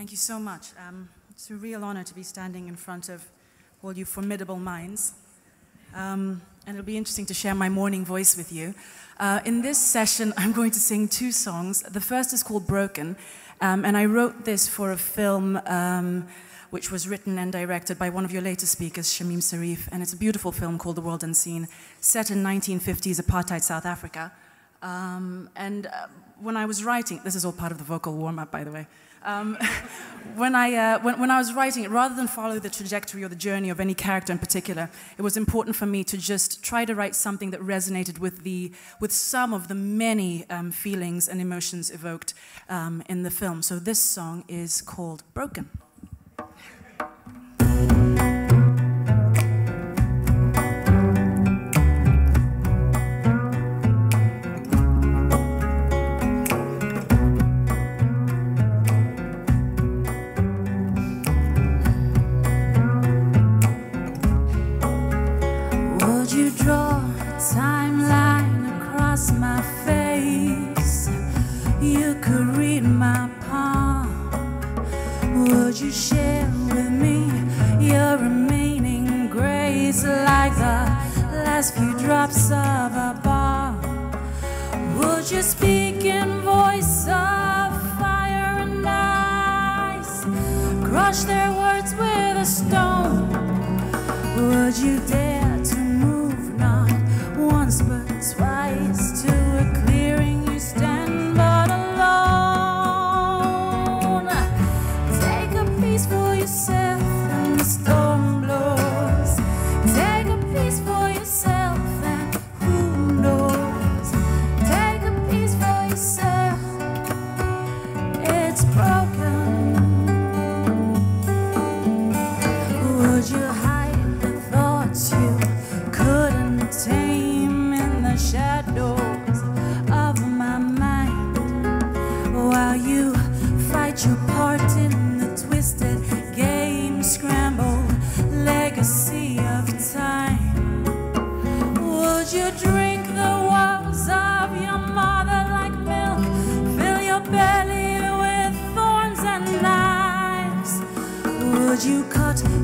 Thank you so much. Um, it's a real honor to be standing in front of all you formidable minds. Um, and it'll be interesting to share my morning voice with you. Uh, in this session, I'm going to sing two songs. The first is called Broken, um, and I wrote this for a film um, which was written and directed by one of your latest speakers, Shamim Sarif, and it's a beautiful film called The World Unseen, set in 1950s apartheid South Africa. Um, and uh, when I was writing, this is all part of the vocal warm-up, by the way. Um, when, I, uh, when, when, I was writing it, rather than follow the trajectory or the journey of any character in particular, it was important for me to just try to write something that resonated with, the, with some of the many um, feelings and emotions evoked um, in the film. So this song is called Broken. Would you share with me your remaining grace like the last few drops of a balm? Would you speak in voice of fire and ice? Crush their words with a stone? Would you dare to move not once but you hide the thoughts you couldn't tame in the shadows of my mind? While you fight your part in you cut the cord